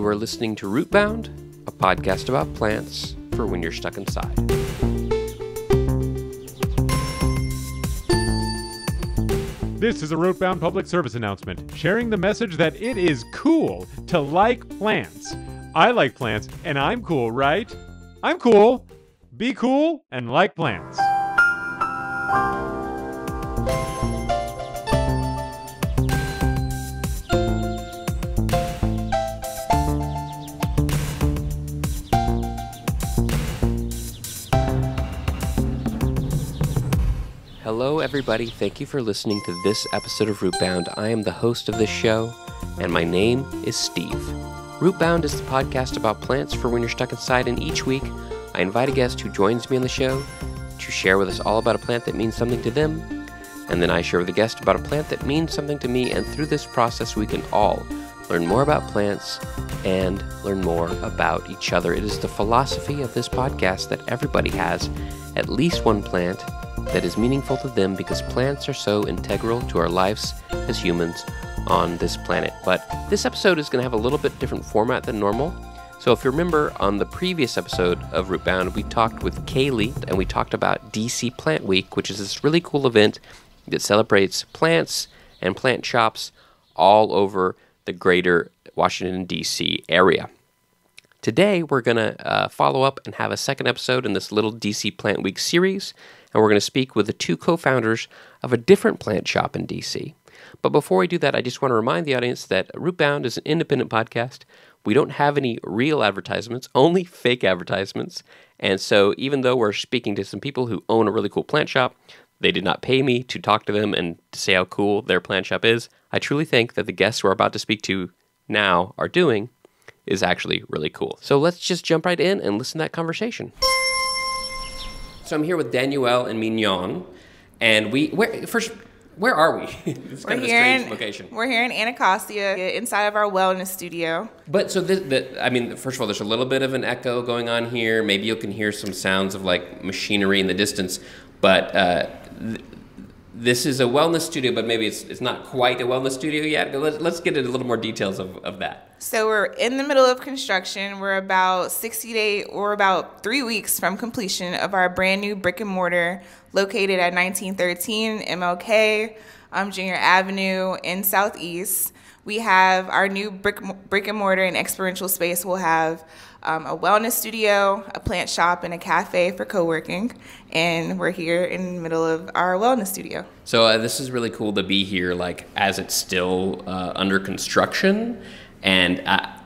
You are listening to Rootbound, a podcast about plants for when you're stuck inside. This is a Rootbound public service announcement sharing the message that it is cool to like plants. I like plants, and I'm cool, right? I'm cool. Be cool and like plants. Everybody. Thank you for listening to this episode of Rootbound. I am the host of this show, and my name is Steve. Rootbound is the podcast about plants for when you're stuck inside, and each week I invite a guest who joins me on the show to share with us all about a plant that means something to them, and then I share with a guest about a plant that means something to me, and through this process, we can all learn more about plants and learn more about each other. It is the philosophy of this podcast that everybody has at least one plant that is meaningful to them because plants are so integral to our lives as humans on this planet. But this episode is going to have a little bit different format than normal. So, if you remember on the previous episode of Rootbound, we talked with Kaylee and we talked about DC Plant Week, which is this really cool event that celebrates plants and plant shops all over the greater Washington, D.C. area. Today, we're going to uh, follow up and have a second episode in this little DC Plant Week series, and we're going to speak with the two co founders of a different plant shop in DC. But before we do that, I just want to remind the audience that Rootbound is an independent podcast. We don't have any real advertisements, only fake advertisements. And so, even though we're speaking to some people who own a really cool plant shop, they did not pay me to talk to them and to say how cool their plant shop is. I truly think that the guests we're about to speak to now are doing is actually really cool. So let's just jump right in and listen to that conversation. So I'm here with Danuelle and Mignon, and we where first where are we? it's We're kind of a here strange in location. we're here in Anacostia, inside of our wellness studio. But so this, the, I mean, first of all, there's a little bit of an echo going on here. Maybe you can hear some sounds of like machinery in the distance. But uh, th- this is a wellness studio, but maybe it's it's not quite a wellness studio yet. Let's, let's get into a little more details of, of that. So we're in the middle of construction. We're about 60 day or about three weeks from completion of our brand new brick and mortar located at 1913 MLK um, Junior Avenue in Southeast. We have our new brick brick and mortar and experiential space. We'll have um, a wellness studio, a plant shop, and a cafe for co-working. And we're here in the middle of our wellness studio. So uh, this is really cool to be here, like as it's still uh, under construction, and I,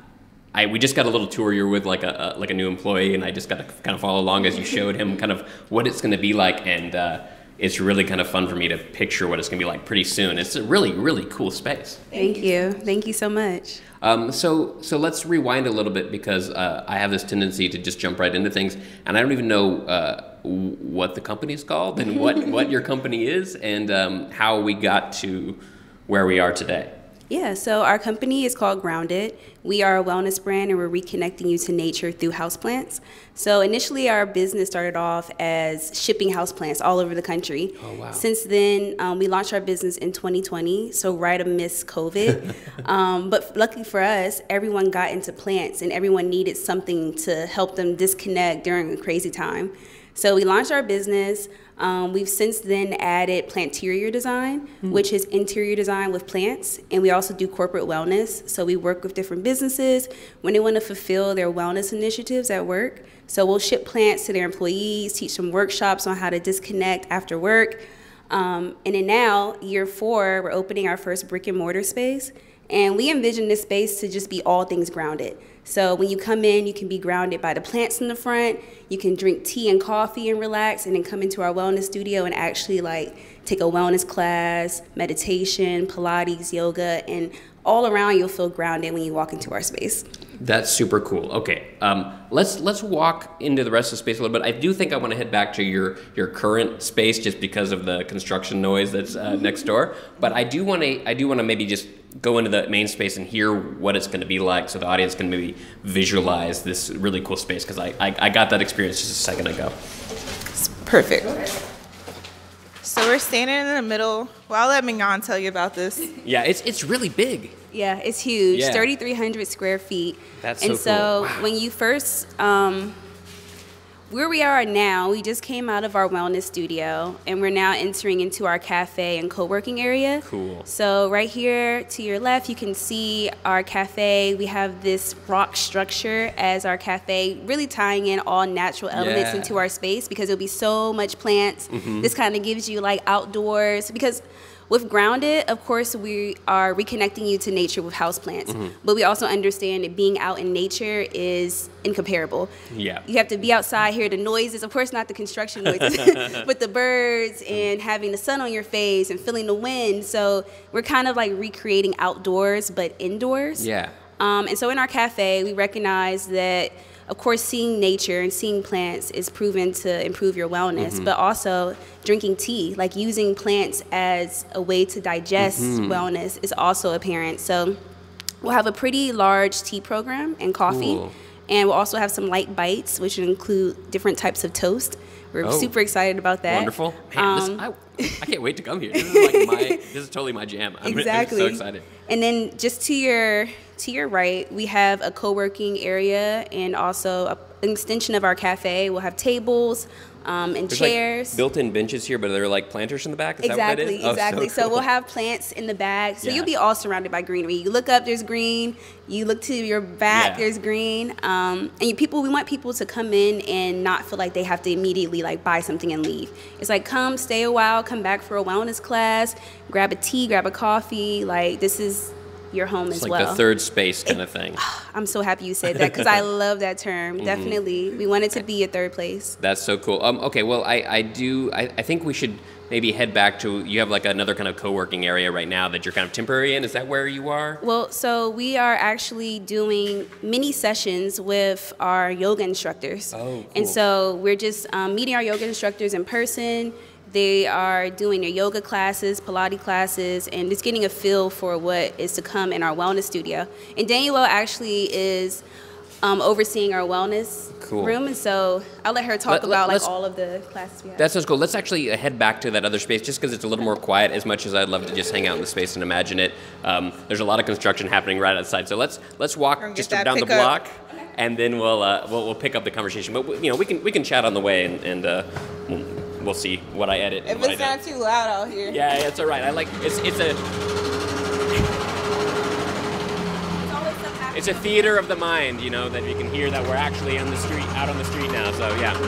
I we just got a little tour. You're with like a, a like a new employee, and I just got to kind of follow along as you showed him kind of what it's going to be like, and uh, it's really kind of fun for me to picture what it's going to be like pretty soon. It's a really really cool space. Thank you. Thank you so much. Um, so so let's rewind a little bit because uh, I have this tendency to just jump right into things, and I don't even know uh, what the company is called and what what your company is and um, how we got to where we are today. Yeah, so our company is called Grounded. We are a wellness brand and we're reconnecting you to nature through houseplants. So initially, our business started off as shipping houseplants all over the country. Oh, wow. Since then, um, we launched our business in 2020, so right amidst COVID. um, but luckily for us, everyone got into plants and everyone needed something to help them disconnect during a crazy time. So we launched our business. Um, we've since then added planterior design, which is interior design with plants, and we also do corporate wellness. So we work with different businesses when they want to fulfill their wellness initiatives at work. So we'll ship plants to their employees, teach them workshops on how to disconnect after work. Um, and then now, year four, we're opening our first brick and mortar space. And we envision this space to just be all things grounded. So when you come in, you can be grounded by the plants in the front. You can drink tea and coffee and relax, and then come into our wellness studio and actually like take a wellness class, meditation, Pilates, yoga, and all around you'll feel grounded when you walk into our space. That's super cool. Okay, um, let's let's walk into the rest of the space a little bit. I do think I want to head back to your your current space just because of the construction noise that's uh, next door. But I do want to I do want to maybe just go into the main space and hear what it's going to be like, so the audience can maybe visualize this really cool space because I, I I got that experience just a second ago. It's Perfect. So we're standing in the middle. Well, I'll let Mignon tell you about this. Yeah, it's it's really big. Yeah, it's huge. Yeah. 3,300 square feet. That's and so cool. so Wow. when you first, um, where we are now, we just came out of our wellness studio and we're now entering into our cafe and co working area. Cool. So, right here to your left, you can see our cafe. We have this rock structure as our cafe, really tying in all natural elements Yeah. Into our space because there'll be so much plants. Mm-hmm. This kind of gives you like outdoors because with grounded of course we are reconnecting you to nature with houseplants Mm-hmm. but we also understand that being out in nature is incomparable Yeah. you have to be outside hear the noises of course not the construction noises but the birds and having the sun on your face and feeling the wind so we're kind of like recreating outdoors but indoors Yeah. um, and so in our cafe, we recognize that, of course, seeing nature and seeing plants is proven to improve your wellness, mm-hmm. but also drinking tea, like using plants as a way to digest mm-hmm. wellness, is also apparent. So we'll have a pretty large tea program and coffee. Cool. And we'll also have some light bites, which include different types of toast. We're Oh. super excited about that. Wonderful. Man, this, Um, I, I can't wait to come here. This is like my this is totally my jam. I'm, exactly. I'm so excited. And then just to your to your right, we have a co-working area and also a, an extension of our cafe. We'll have tables um, and There's chairs. like built-in benches here, but they're like planters in the back. Is that what that Exactly. Oh, exactly. So, cool. we'll have plants in the back. So Yeah. you'll be all surrounded by greenery. You look up, there's green. You look to your back, Yeah. there's green. Um, and you, people, we want people to come in and not feel like they have to immediately like buy something and leave. It's like come, stay a while, come back for a wellness class, grab a tea, grab a coffee. Like this is your home It's as like well. the third space kind of thing. I'm so happy you said that because I love that term. Mm-hmm. Definitely, we want it to be a third place. That's so cool. Um, okay, well, I, I do. I, I think we should maybe head back to. You have like another kind of co-working area right now that you're kind of temporary in. Is that where you are? Well, so we are actually doing mini sessions with our yoga instructors. Oh, cool. And so we're just um, meeting our yoga instructors in person. They are doing their yoga classes, Pilates classes, and just getting a feel for what is to come in our wellness studio. And Danuelle actually is um, overseeing our wellness Cool. room, and so I'll let her talk Let- let- about like all of the classes we have. That sounds cool. Let's actually uh, head back to that other space just because it's a little more quiet. As much as I'd love to just hang out in the space and imagine it, um, there's a lot of construction happening right outside. So let's let's walk just that down the pickup. block, and then we'll, uh, we'll we'll pick up the conversation. But you know we can we can chat on the way, and, and uh, we'll, we'll see what I edit. If it's don't. not too loud out here. Yeah, yeah, it's all right. I like it's it's a it's a theater of the mind, you know, that you can hear that we're actually on the street, out on the street now. So yeah.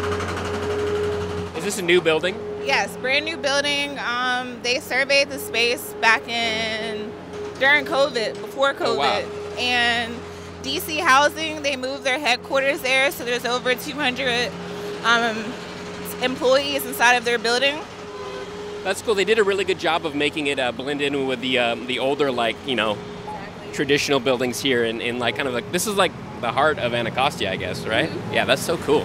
Is this a new building? Yes, brand new building. Um, they surveyed the space back in during COVID, before COVID, Oh, wow. and DC Housing. They moved their headquarters there, so there's over 200 um, employees inside of their building. That's cool. They did a really good job of making it uh, blend in with the um, the older, like you know, traditional buildings here, and, and like kind of like this is like the heart of Anacostia, I guess, right? Yeah, that's so cool.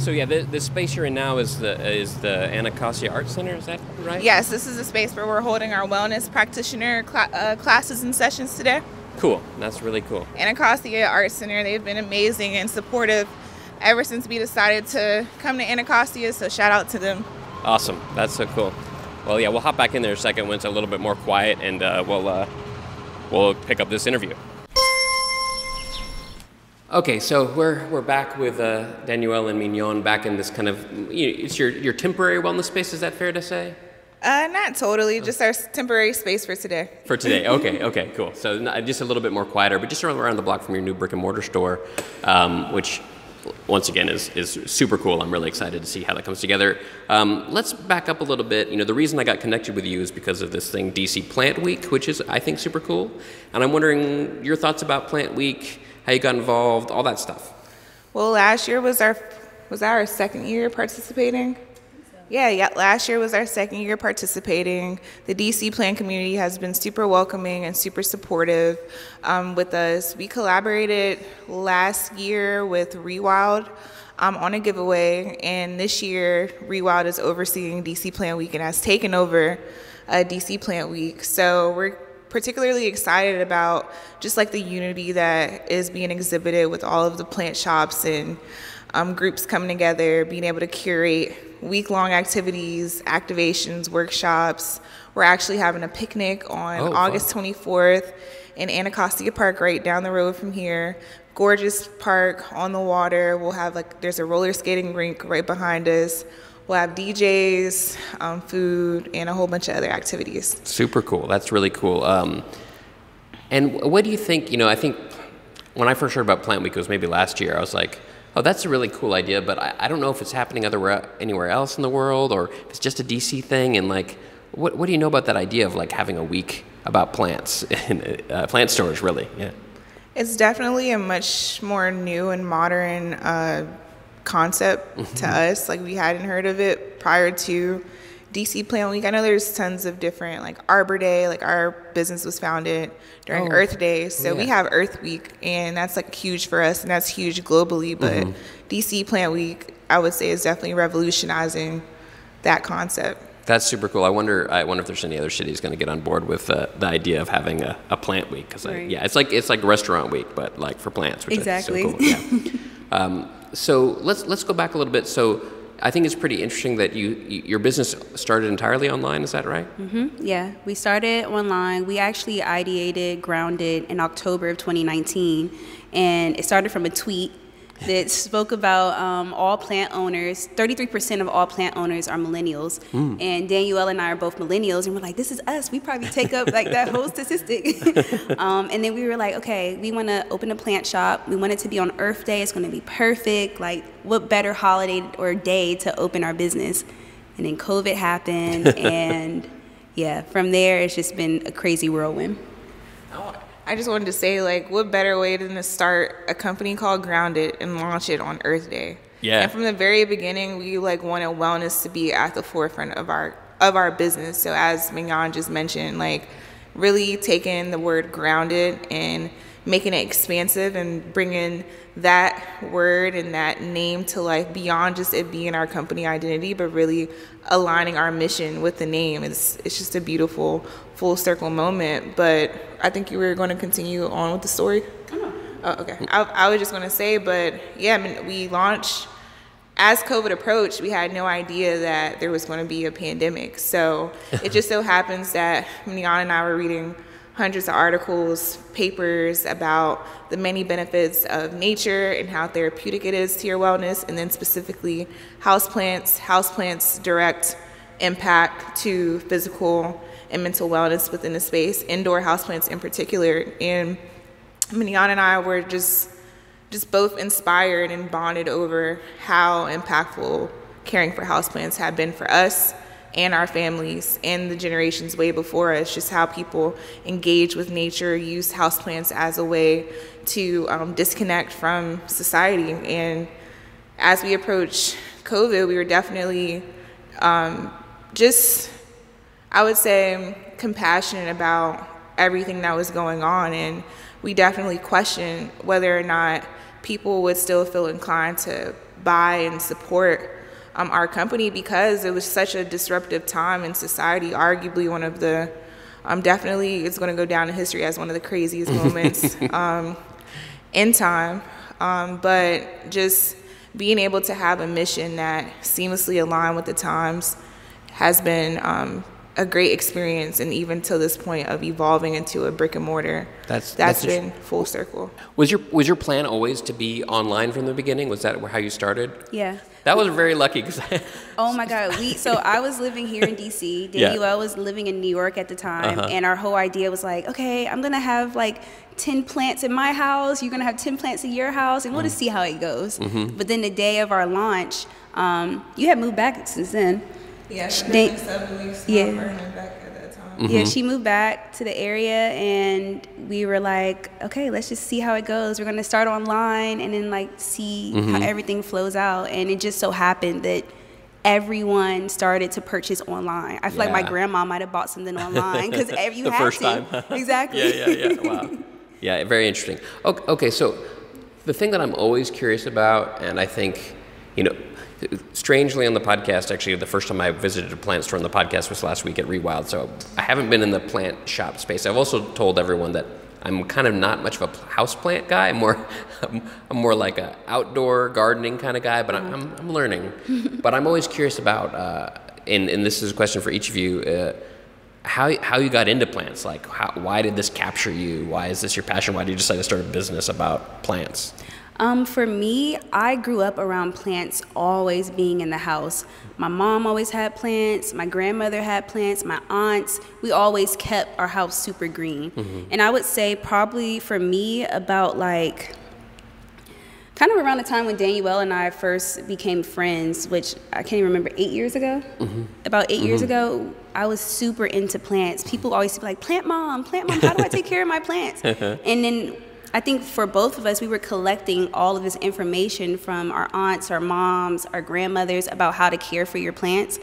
So yeah, the, the space you're in now is the is the Anacostia Art Center. Is that right? Yes, this is a space where we're holding our wellness practitioner cla- uh, classes and sessions today. Cool. That's really cool. Anacostia Art Center. They've been amazing and supportive ever since we decided to come to Anacostia. So shout out to them. Awesome. That's so cool. Well, yeah, we'll hop back in there a second when it's a little bit more quiet, and uh, we'll uh, we'll pick up this interview. Okay, so we're we're back with uh, Danuelle and Mignon back in this kind of you it's your your temporary wellness space. Is that fair to say? Uh, not totally, just our temporary space for today. For today, okay, okay, cool. So not, just a little bit more quieter, but just around, around the block from your new brick and mortar store, um, which once again is, is super cool. I'm really excited to see how that comes together. Um, let's back up a little bit. You know, the reason I got connected with you is because of this thing, DC Plant Week, which is I think super cool. And I'm wondering your thoughts about Plant Week, how you got involved, all that stuff. Well, last year was our was our second year participating. Yeah, yeah. Last year was our second year participating. The DC Plan community has been super welcoming and super supportive um, with us. We collaborated last year with Rewild um, on a giveaway, and this year Rewild is overseeing DC Plant Week and has taken over uh, DC Plant Week. So we're particularly excited about just like the unity that is being exhibited with all of the plant shops and um, groups coming together, being able to curate week long activities, activations, workshops. We're actually having a picnic on Oh, fun. August 24th in Anacostia Park, right down the road from here. Gorgeous park on the water. We'll have like, there's a roller skating rink right behind us. We'll have DJs, um, food, and a whole bunch of other activities. Super cool. That's really cool. Um, and what do you think? You know, I think when I first heard about Plant Week, it was maybe last year. I was like, "Oh, that's a really cool idea," but I, I don't know if it's happening other anywhere else in the world or if it's just a DC thing. And like, what what do you know about that idea of like having a week about plants and uh, plant storage? Really, yeah. It's definitely a much more new and modern uh, concept to us. Like we hadn't heard of it prior to DC Plant Week. I know there's tons of different like Arbor Day. Like our business was founded during Oh, Earth Day, so we have Earth Week, and that's like huge for us, and that's huge globally. But DC Plant Week, I would say, is definitely revolutionizing that concept. That's super cool. I wonder. I wonder if there's any other cities going to get on board with uh, the idea of having a, a plant week. Because Right. yeah, it's like it's like restaurant week, but like for plants, which Exactly. is so cool. Yeah. um, so let's let's go back a little bit. So I think it's pretty interesting that you, you your business started entirely online. Is that right? Mm-hmm. Yeah, we started online. We actually ideated Grounded in October of 2019, and it started from a tweet that spoke about um, all plant owners. 33% of all plant owners are millennials, and Danuelle and I are both millennials, and we're like, this is us. We probably take up like that whole statistic. um, and then we were like, okay, we want to open a plant shop. We want it to be on Earth Day. It's going to be perfect. Like, what better holiday or day to open our business? And then COVID happened, and yeah, from there it's just been a crazy whirlwind. I just wanted to say, like, what better way than to start a company called Grounded and launch it on Earth Day? Yeah. And from the very beginning, we like wanted wellness to be at the forefront of our of our business. So as Mignon just mentioned, like, really taking the word grounded and making it expansive and bringing that word and that name to life beyond just it being our company identity, but really aligning our mission with the name. It's it's just a beautiful full circle moment. But I think you were going to continue on with the story. Come on. Oh, okay. I, I was just going to say, but yeah, I mean, we launched as COVID approached. We had no idea that there was going to be a pandemic. So it just so happens that Mignon and I were reading hundreds of articles, papers about the many benefits of nature and how therapeutic it is to your wellness, and then specifically houseplants, houseplants direct impact to physical and mental wellness within the space, indoor houseplants in particular. And Mignon and I were just just both inspired and bonded over how impactful caring for houseplants have been for us and our families and the generations way before us. Just how people engage with nature, use houseplants as a way to um, disconnect from society. And as we approach COVID, we were definitely um, just I would say compassionate about everything that was going on, and we definitely questioned whether or not people would still feel inclined to buy and support um, our company because it was such a disruptive time in society. Arguably, one of the um, definitely it's going to go down in history as one of the craziest moments um, in time. Um, but just being able to have a mission that seamlessly aligned with the times has been um, a great experience, and even to this point of evolving into a brick and mortar, That's- that's that's been full circle. Was your was your plan always to be online from the beginning? Was that how you started? Yeah. That was very lucky because Oh my God. We so I was living here in DC. Yeah. Uh-huh. Was living in New York at the time, and our whole idea was like, okay, I'm gonna have like ten plants in my house. You're gonna have ten plants in your house, and we'll Mm. just see how it goes. Mm-hmm. But then the day of our launch, um, you had moved back since then. Yeah, They- seven weeks. Yeah. back at that time. Mm-hmm. Yeah, she moved back to the area, and we were like, okay, let's just see how it goes. We're gonna start online, and then like see Mm-hmm. how everything flows out. And it just so happened that everyone started to purchase online. I feel like my grandma might have bought something online because you The had first to. time, exactly. Yeah, yeah, yeah. Wow. Yeah, very interesting. Okay, okay, so the thing that I'm always curious about, and I think, you know, strangely on the podcast, actually, the first time I visited a plant store on the podcast was last week at Rewild. So I haven't been in the plant shop space. I've also told everyone that I'm kind of not much of a houseplant guy. I'm more, I'm, I'm more like a outdoor gardening kind of guy. But I'm, I'm, I'm learning. but I'm always curious about, uh, and and this is a question for each of you. Uh, how, how you got into plants like how, why did this capture you why is this your passion why did you decide to start a business about plants um, for me, I grew up around plants always being in the house. My mom always had plants, my grandmother had plants, my aunts. We always kept our house super green. Mm-hmm. And I would say, probably for me, about like kind of around the time when Danuelle and I first became friends, which I can't even remember, eight years ago? Mm-hmm. About 8 mm-hmm. years ago, I was super into plants. People always be like, plant mom, plant mom, how do I take care of my plants? and then I think for both of us, we were collecting all of this information from our aunts, our moms, our grandmothers about how to care for your plants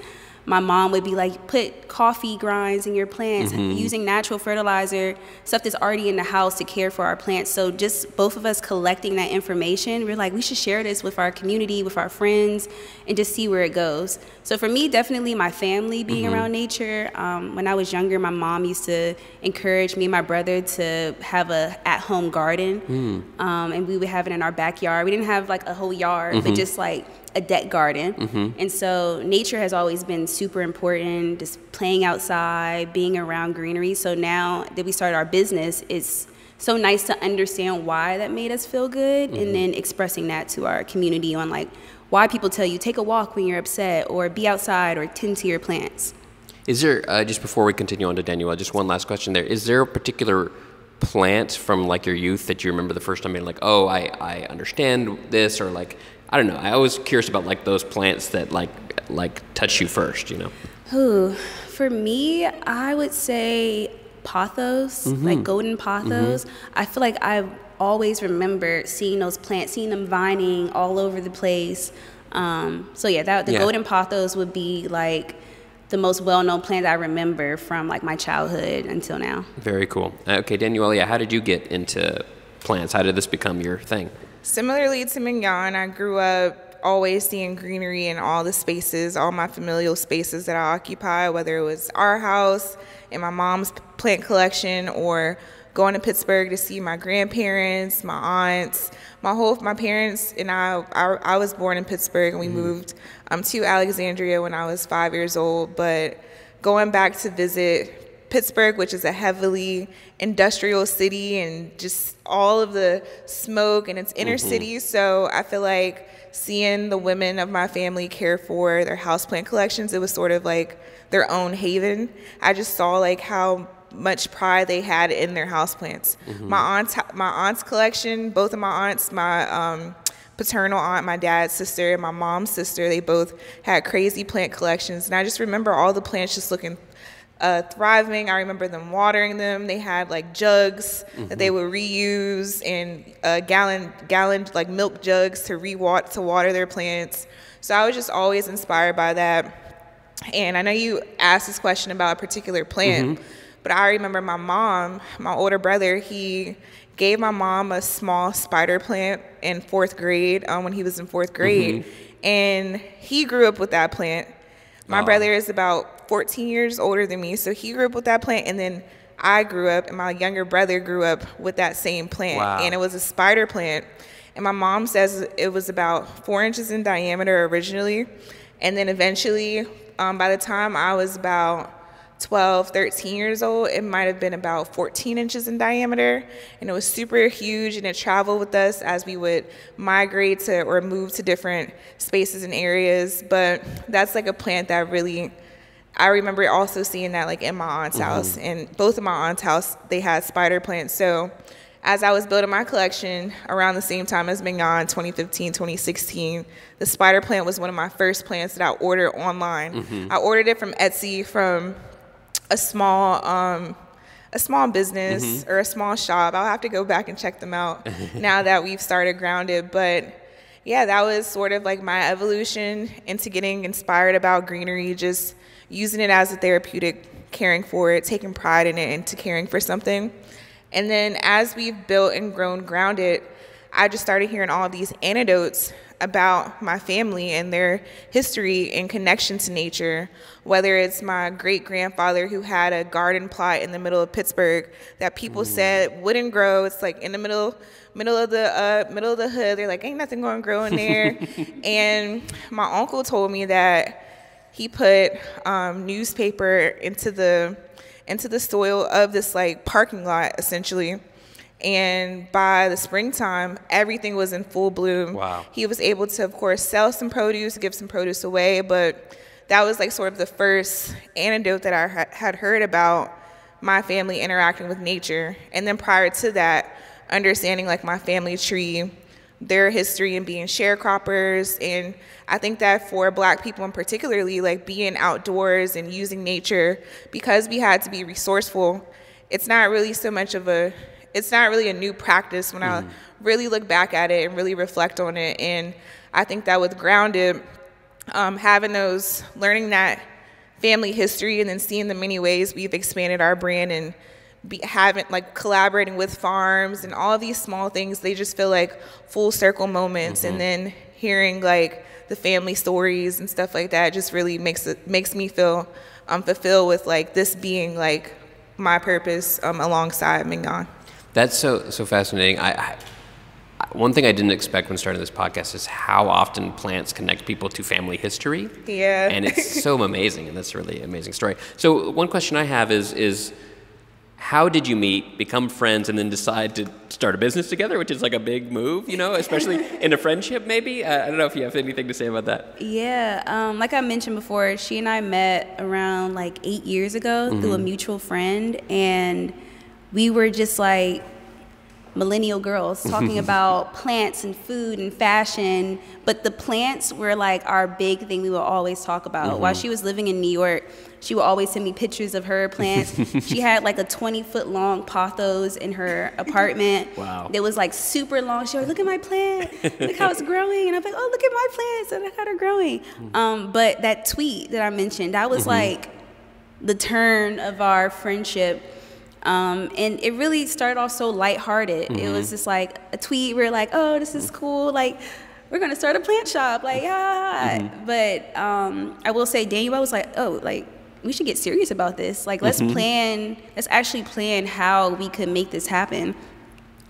my mom would be like, put coffee grinds in your plants, mm-hmm. using natural fertilizer, stuff that's already in the house to care for our plants. So just both of us collecting that information, we're like, we should share this with our community, with our friends, and just see where it goes. So for me, definitely my family being mm-hmm. around nature. Um, when I was younger, my mom used to encourage me and my brother to have a at-home garden, mm. um, and we would have it in our backyard. We didn't have like a whole yard, mm-hmm. but just like a deck garden. Mm-hmm. And so nature has always been super important, just playing outside, being around greenery. So now that we started our business, it's so nice to understand why that made us feel good mm-hmm. and then expressing that to our community on like why people tell you take a walk when you're upset or be outside or tend to your plants. Is there, uh, just before we continue on to Danuelle, just one last question there. Is there a particular plant from like your youth that you remember the first time being like, oh, I, I understand this, or like I don't know. I was curious about like those plants that like like touch you first, you know. Ooh, for me, I would say pothos, mm-hmm. like golden pothos. Mm-hmm. I feel like I've always remember seeing those plants, seeing them vining all over the place. Um, so yeah, that the yeah. golden pothos would be like the most well-known plant I remember from like my childhood until now. Very cool. Okay, Danuelle, yeah, how did you get into plants? How did this become your thing? Similarly to Mignon, I grew up always seeing greenery in all the spaces, all my familial spaces that I occupy, whether it was our house, in my mom's plant collection, or going to Pittsburgh to see my grandparents, my aunts, my whole my parents and I. I, I was born in Pittsburgh, and we mm-hmm. moved um, to Alexandria when I was five years old. But going back to visit Pittsburgh, which is a heavily industrial city, and just all of the smoke and its inner mm-hmm. city. So I feel like seeing the women of my family care for their houseplant collections, it was sort of like their own haven. I just saw like how much pride they had in their houseplants. Mm-hmm. My aunt's my aunt's collection, both of my aunts, my um, paternal aunt, my dad's sister, and my mom's sister, they both had crazy plant collections. And I just remember all the plants just looking uh, thriving. I remember them watering them. They had like jugs mm-hmm. that they mm-hmm. would reuse and uh, gallon gallon like milk jugs to re to water their plants. So I was just always inspired by that. And I know you asked this question about a particular plant, mm-hmm. but I remember my mom, my older brother, he gave my mom a small spider plant in fourth grade um, when he was in fourth grade, mm-hmm. and he grew up with that plant. My brother is about 14 years older than me, so he grew up with that plant, and then I grew up, and my younger brother grew up with that same plant, wow. and it was a spider plant. And my mom says it was about four inches in diameter originally, and then eventually, um, by the time I was about 12, 13 years old, it might have been about 14 inches in diameter. And it was super huge and it traveled with us as we would migrate to or move to different spaces and areas. But that's like a plant that really I remember also seeing that like in my aunt's mm-hmm. house, and both of my aunt's house they had spider plants. So as I was building my collection around the same time as Mignon, 2015, 2016, the spider plant was one of my first plants that I ordered online. Mm-hmm. I ordered it from Etsy from a small um, a small business mm-hmm. or a small shop. I'll have to go back and check them out now that we've started grounded, but yeah, that was sort of like my evolution into getting inspired about greenery, just using it as a therapeutic, caring for it, taking pride in it, into caring for something. And then as we've built and grown grounded, I just started hearing all these anecdotes about my family and their history and connection to nature. Whether it's my great grandfather who had a garden plot in the middle of Pittsburgh that people mm. said wouldn't grow. It's like in the middle middle of the uh, middle of the hood. They're like, ain't nothing going to grow in there. and my uncle told me that he put um, newspaper into the into the soil of this like parking lot essentially. And by the springtime everything was in full bloom. Wow. He was able to of course sell some produce give some produce away but that was like sort of the first anecdote that i had heard about my family interacting with nature. And then prior to that understanding like my family tree their history and being sharecroppers and i think that for black people in particularly like being outdoors and using nature because we had to be resourceful it's not really so much of a it's not really a new practice when mm. I really look back at it and really reflect on it. And I think that with grounded, um, having those, learning that family history and then seeing the many ways we've expanded our brand and be, having like collaborating with farms and all of these small things, they just feel like full circle moments. Mm-hmm. And then hearing like the family stories and stuff like that just really makes it makes me feel um, fulfilled with like this being like my purpose um, alongside Mignon. That's so so fascinating. I, I, one thing I didn't expect when starting this podcast is how often plants connect people to family history. Yeah. And it's so amazing, and that's a really amazing story. So one question I have is is how did you meet, become friends, and then decide to start a business together, which is like a big move, you know, especially in a friendship, maybe? Uh, I don't know if you have anything to say about that. Yeah, um, like I mentioned before, she and I met around like eight years ago mm-hmm. through a mutual friend, and we were just like millennial girls talking about plants and food and fashion but the plants were like our big thing we would always talk about mm-hmm. while she was living in new york she would always send me pictures of her plants she had like a 20 foot long pothos in her apartment wow it was like super long she was like look at my plant look how it's growing and i'm like oh look at my plants and look how they're growing mm-hmm. um, but that tweet that i mentioned that was mm-hmm. like the turn of our friendship um, and it really started off so lighthearted. Mm-hmm. It was just like a tweet. We are like, oh, this is cool. Like, we're gonna start a plant shop. Like, yeah. Mm-hmm. But um, I will say, Danuelle was like, oh, like we should get serious about this. Like, let's mm-hmm. plan. Let's actually plan how we could make this happen.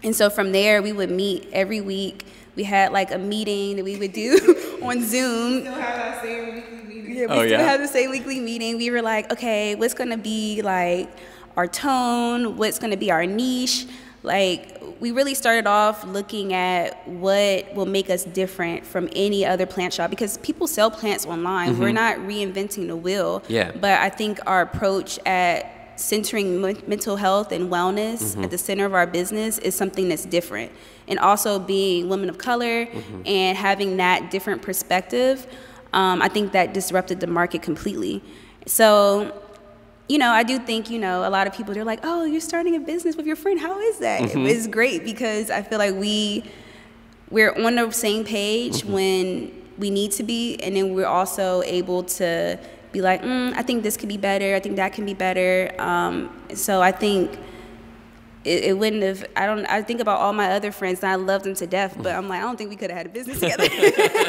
And so from there, we would meet every week. We had like a meeting that we would do on Zoom. Still have that same weekly meeting. Yeah, we oh, still yeah? have the same weekly meeting. We were like, okay, what's gonna be like our tone, what's going to be our niche. Like, we really started off looking at what will make us different from any other plant shop because people sell plants online. Mm-hmm. We're not reinventing the wheel. Yeah. But I think our approach at centering m- mental health and wellness mm-hmm. at the center of our business is something that's different. And also being women of color mm-hmm. and having that different perspective, um, I think that disrupted the market completely. So you know, I do think, you know, a lot of people, they're like, oh, you're starting a business with your friend. How is that? Mm-hmm. It's great because I feel like we, we're on the same page mm-hmm. when we need to be. And then we're also able to be like, mm, I think this could be better. I think that can be better. Um, so I think it, it, wouldn't have, I don't, I think about all my other friends and I love them to death, but I'm like, I don't think we could have had a business together.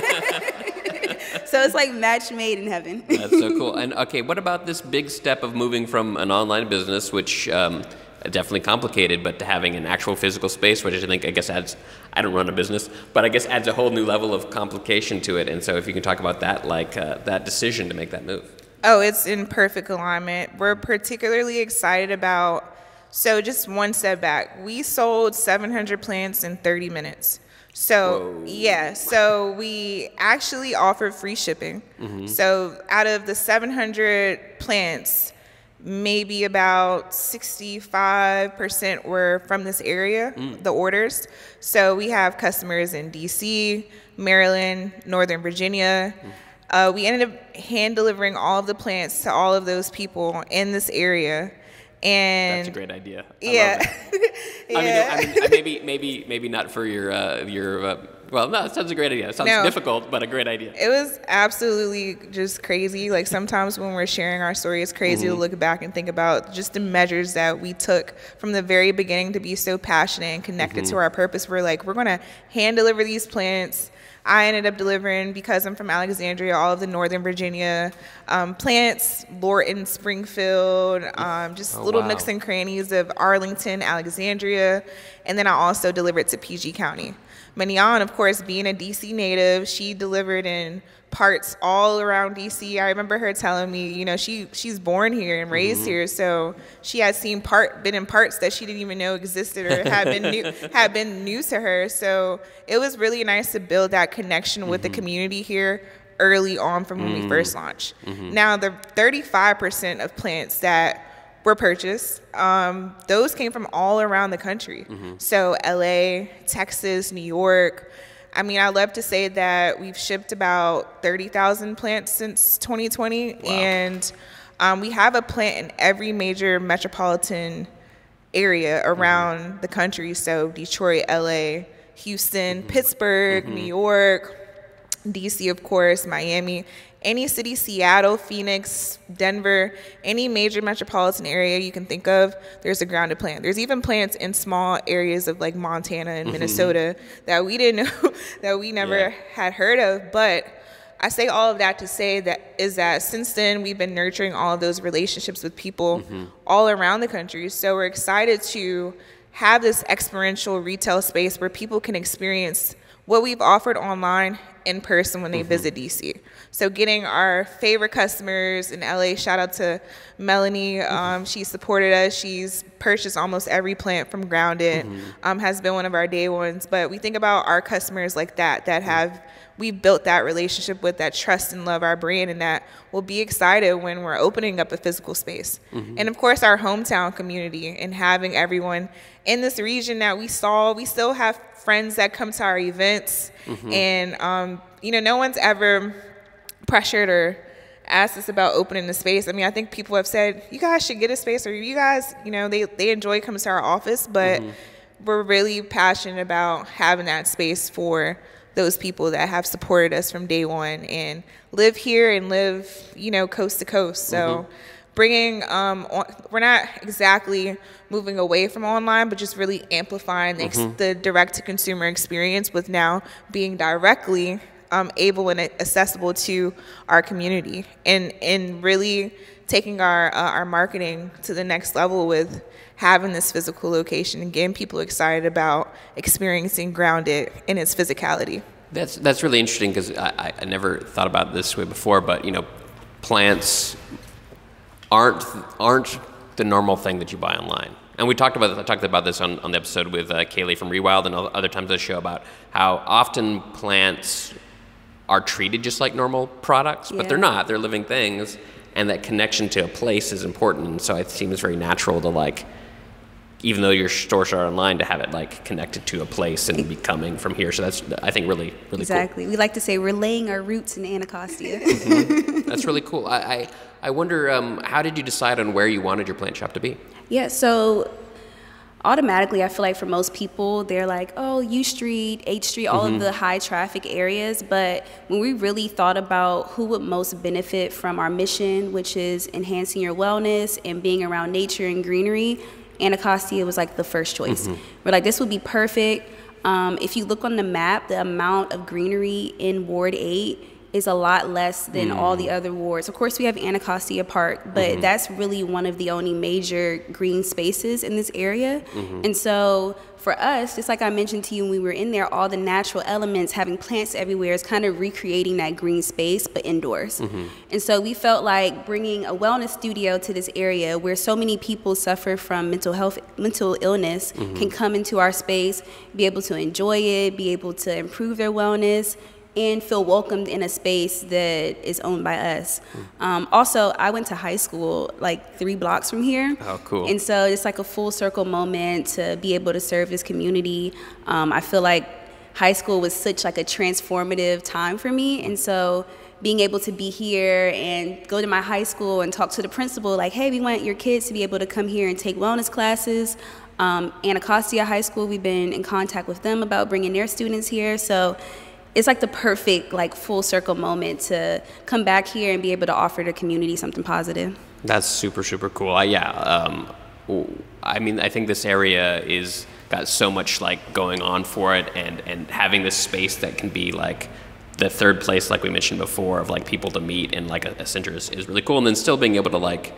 so it's like match made in heaven. That's so cool. And okay, what about this big step of moving from an online business, which um, definitely complicated, but to having an actual physical space, which I think I guess adds. I don't run a business, but I guess adds a whole new level of complication to it. And so, if you can talk about that, like uh, that decision to make that move. Oh, it's in perfect alignment. We're particularly excited about. So, just one step back, we sold 700 plants in 30 minutes. So Whoa. yeah, so we actually offer free shipping. Mm-hmm. So out of the 700 plants, maybe about 65% were from this area, mm. the orders. So we have customers in DC, Maryland, Northern Virginia. Mm. Uh, we ended up hand delivering all of the plants to all of those people in this area. And that's a great idea. I yeah. yeah. I mean, I mean, maybe, maybe, maybe not for your uh, your uh, Well, no, it sounds a great idea. It sounds No. difficult, but a great idea. It was absolutely just crazy. Like sometimes when we're sharing our story, it's crazy Mm-hmm. to look back and think about just the measures that we took from the very beginning to be so passionate and connected Mm-hmm. to our purpose. We're like, we're gonna hand deliver these plants. I ended up delivering because I'm from Alexandria, all of the Northern Virginia um, plants, Lorton, Springfield, um, just Oh, little wow. nooks and crannies of Arlington, Alexandria, and then I also delivered to PG County. Mignon, of course, being a DC native, she delivered in parts all around DC. I remember her telling me, you know, she she's born here and raised mm-hmm. here, so she had seen part been in parts that she didn't even know existed or had been new had been new to her. So it was really nice to build that connection with the mm-hmm. community here early on from when we mm-hmm. first launched. Now the 35% of plants that were purchased. Um, those came from all around the country. So LA, Texas, New York. I mean, I love to say that we've shipped about 30,000 plants since 2020, and um, we have a plant in every major metropolitan area mm-hmm. around the country. So Detroit, LA, Houston, mm-hmm. Pittsburgh, mm-hmm. New York, DC, of course, Miami, any city, Seattle, Phoenix, Denver, any major metropolitan area you can think of, there's a grounded plant. There's even plants in small areas of like Montana and mm-hmm. Minnesota that we didn't know, that we never Yeah. had heard of. But I say all of that to say that is that since then we've been nurturing all of those relationships with people mm-hmm. all around the country. So we're excited to have this experiential retail space where people can experience what we've offered online in person when they visit DC. So getting our favorite customers in LA, shout out to Melanie. Um, she supported us. She's purchased almost every plant from Grounded. Um, has been one of our day ones. But we think about our customers like that that have we've built that relationship with that trust and love our brand and that will be excited when we're opening up a physical space. Mm-hmm. And of course our hometown community and having everyone in this region that we saw we still have friends that come to our events. Mm-hmm. And um, you know no one's ever pressured or asked us about opening the space. I mean i think people have said you guys should get a space or you. Guys you know they, they enjoy coming to our office but mm-hmm. we're really passionate about having that space for those people that have supported us from day one and live here and live, you know, coast to coast. So bringing, um, on, we're not exactly moving away from online, but just really amplifying the, ex- the direct to consumer experience with now being directly um, able and accessible to our community and, and really taking our, uh, our marketing to the next level with having this physical location and getting people excited about experiencing grounded in its physicality. That's that's really interesting because I, I- never thought about it this way before. But you know, plants aren't aren't the normal thing that you buy online. And we talked about this, I talked about this on, on the episode with uh, Kaylee from Rewild and other times on the show about how often plants are treated just like normal products, but they're not. They're living things, and that connection to a place is important. And so it seems very natural to like, even though your stores are online, to have it like connected to a place and be coming from here. So that's I think really really Exactly. We like to say we're laying our roots in Anacostia. cool. That's really cool. I I, I wonder um, how did you decide on where you wanted your plant shop to be? yeah, so automatically, I feel like for most people, they're like, oh, U Street, H Street, all of the high traffic areas. But when we really thought about who would most benefit from our mission, which is enhancing your wellness and being around nature and greenery, Anacostia was like the first choice. We're like, this would be perfect. Um, if you look on the map, the amount of greenery in Ward 8 is a lot less than all the mm. other wards. Of course, we have Anacostia Park, but mm-hmm. that's really one of the only major green spaces in this area. Mm-hmm. And so for us, just like I mentioned to you when we were in there, all the natural elements, having plants everywhere, is kind of recreating that green space, but indoors. Mm-hmm. And so we felt like bringing a wellness studio to this area where so many people suffer from mental health, mental illness, can come into our space, be able to enjoy it, be able to improve their wellness and feel welcomed in a space that is owned by us. Um, also, I went to high school like three blocks from here. Oh, cool. And so it's like a full circle moment to be able to serve this community. Um, I feel like high school was such like a transformative time for me, and so being able to be here and go to my high school and talk to the principal, like, hey, we want your kids to be able to come here and take wellness classes. Um, Anacostia High School, we've been in contact with them about bringing their students here. So it's like the perfect, like, full circle moment to come back here and be able to offer the community something positive. That's super, super cool. Uh, yeah. Um, I mean, I think this area is got so much like going on for it and, and having this space that can be like the third place, like we mentioned before, of like people to meet and like a, a center is, is really cool. And then still being able to like,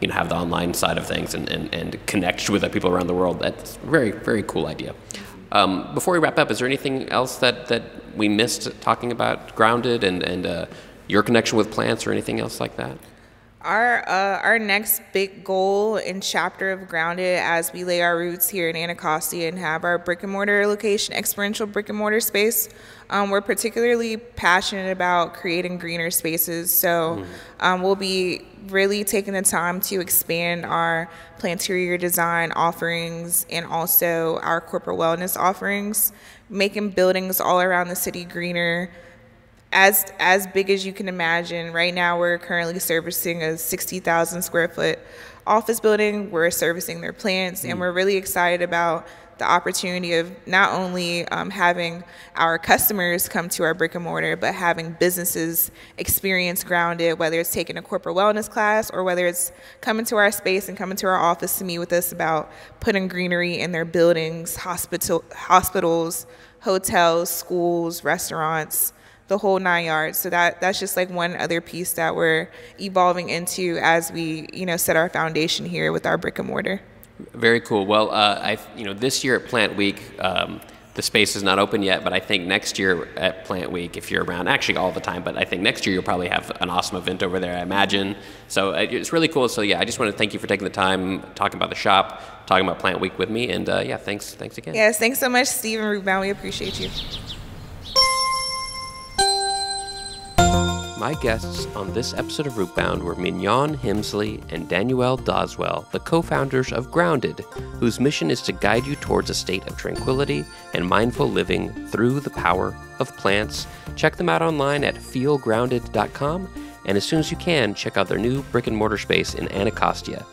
you know, have the online side of things and, and, and connect with the people around the world. That's very, very cool idea. Um, before we wrap up, is there anything else that, that we missed talking about Grounded and, and uh, your connection with plants or anything else like that? Our uh, our next big goal and chapter of Grounded as we lay our roots here in Anacostia and have our brick and mortar location, experiential brick and mortar space. Um, we're particularly passionate about creating greener spaces, so mm-hmm. um, we'll be really taking the time to expand our planterior design offerings and also our corporate wellness offerings, making buildings all around the city greener as as big as you can imagine. Right now, we're currently servicing a 60,000 square foot office building. We're servicing their plants, mm. and we're really excited about the opportunity of not only um, having our customers come to our brick and mortar, but having businesses experience grounded, whether it's taking a corporate wellness class or whether it's coming to our space and coming to our office to meet with us about putting greenery in their buildings, hospital, hospitals, hotels, schools, restaurants the whole nine yards. So that that's just like one other piece that we're evolving into as we you know set our foundation here with our brick and mortar. Very cool. Well, uh, I you know this year at Plant Week. Um, the space is not open yet, but I think next year at Plant Week, if you're around, actually all the time, but I think next year you'll probably have an awesome event over there, I imagine. So uh, it's really cool. So yeah, I just want to thank you for taking the time talking about the shop, talking about Plant Week with me, and uh, yeah, thanks, thanks again. Yes, thanks so much, Steve and Rootbound. We appreciate you. My guests on this episode of Rootbound were Mignon Hemsley and Danuelle Doswell, the co founders of Grounded, whose mission is to guide you towards a state of tranquility and mindful living through the power of plants. Check them out online at feelgrounded.com, and as soon as you can, check out their new brick and mortar space in Anacostia.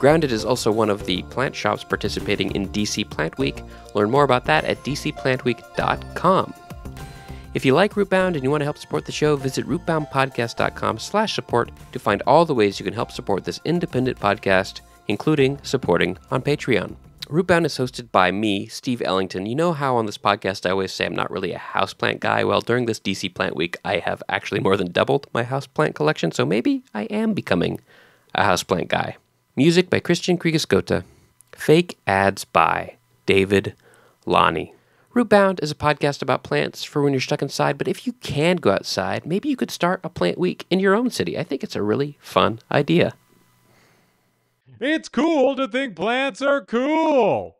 Grounded is also one of the plant shops participating in DC Plant Week. Learn more about that at dcplantweek.com. If you like Rootbound and you want to help support the show, visit rootboundpodcast.com slash support to find all the ways you can help support this independent podcast, including supporting on Patreon. Rootbound is hosted by me, Steve Ellington. You know how on this podcast I always say I'm not really a houseplant guy? Well, during this DC Plant Week, I have actually more than doubled my houseplant collection, so maybe I am becoming a houseplant guy. Music by Christian Kriegesgota. Fake ads by David Lonnie. Rootbound is a podcast about plants for when you're stuck inside, but if you can go outside, maybe you could start a plant week in your own city. I think it's a really fun idea. It's cool to think plants are cool.